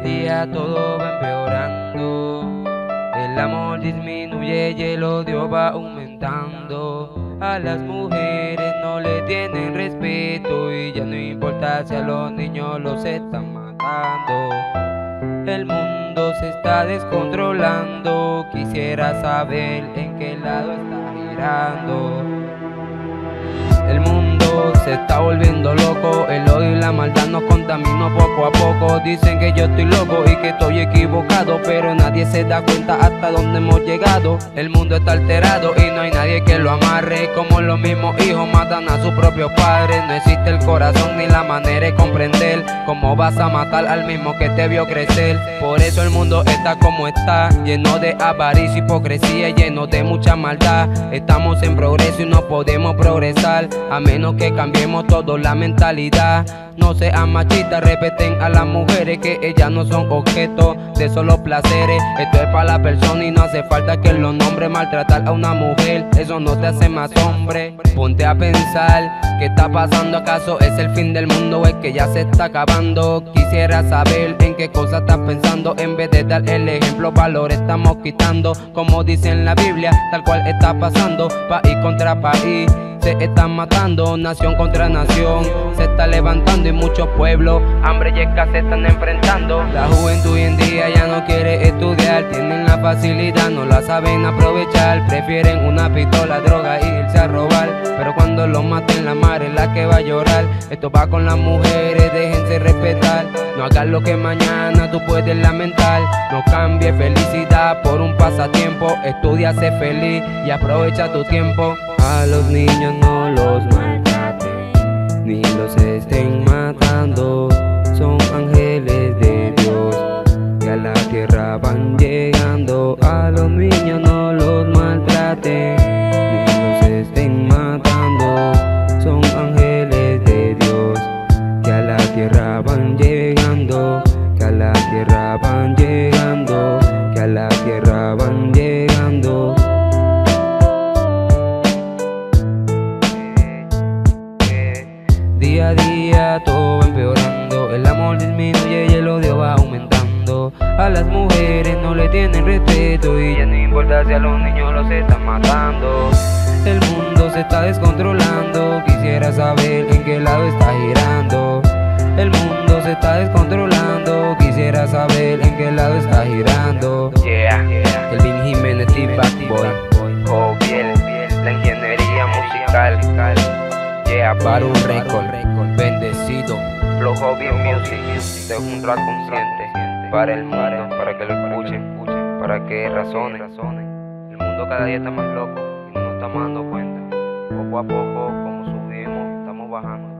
día todo va empeorando. El amor disminuye y el odio va aumentando. A las mujeres no le tienen respeto y ya no importa si a los niños los están matando. El mundo se está descontrolando, quisiera saber en qué lado está girando. El mundo se está volviendo loco, el odio y la maldad nos contaminó poco a poco. Dicen que yo estoy loco y que estoy equivocado, pero nadie se da cuenta hasta dónde hemos llegado. El mundo está alterado y no hay nadie que lo amarre. Como los mismos hijos matan a sus propios padres, no existe el corazón ni la manera de comprender cómo vas a matar al mismo que te vio crecer. Por eso el mundo está como está, lleno de avaricia, hipocresía, lleno de mucha maldad. Estamos en progreso y no podemos progresar a menos que cambiemos todo la mentalidad. No sean machistas, respeten a las mujeres que ellas no son objetos de solo placeres. Esto es para la persona y no hace falta que lo nombre. Maltratar a una mujer, eso no te hace más hombre. Ponte a pensar, ¿qué está pasando? ¿Acaso es el fin del mundo? ¿Es que ya se está acabando? Quisiera saber en qué cosa estás pensando. En vez de dar el ejemplo, valor estamos quitando. Como dice en la Biblia, tal cual está pasando. País contra país se están matando, nación contra nación, se está levantando y muchos pueblos, hambre y escasez están enfrentando. La juventud hoy en día ya no quiere estudiar, tienen la facilidad, no la saben aprovechar, prefieren una pistola, droga y irse a robar. Pero cuando lo maten la madre es la que va a llorar. Esto va con las mujeres, déjense respetar. No hagas lo que mañana tú puedes lamentar. No cambies felicidad por un pasatiempo. Estudia, sé feliz y aprovecha tu tiempo. A los niños no los maltraten, ni los estén matando. Son ángeles de Dios que a la tierra van llegando. A los niños no los maltraten, ni los estén matando. Son ángeles de Dios que a la tierra van llegando, que a la tierra van llegando, que a la tierra Día a día todo va empeorando, el amor disminuye y el odio va aumentando. A las mujeres no le tienen respeto y ya no importa si a los niños los están matando. El mundo se está descontrolando, quisiera saber en qué lado está girando. El mundo se está descontrolando, quisiera saber en qué lado está girando. Yeah, Elvin Jiménez, Steve Boy, Joviel, la ingeniería musical. Yeah, Baru Record, bendecido. Flow Joviel Music, de un rap consciente. Para el mundo, para que lo escuchen, para que razonen. El mundo cada día está más loco y no nos estamos dando cuenta. Poco a poco, como subimos, estamos bajando.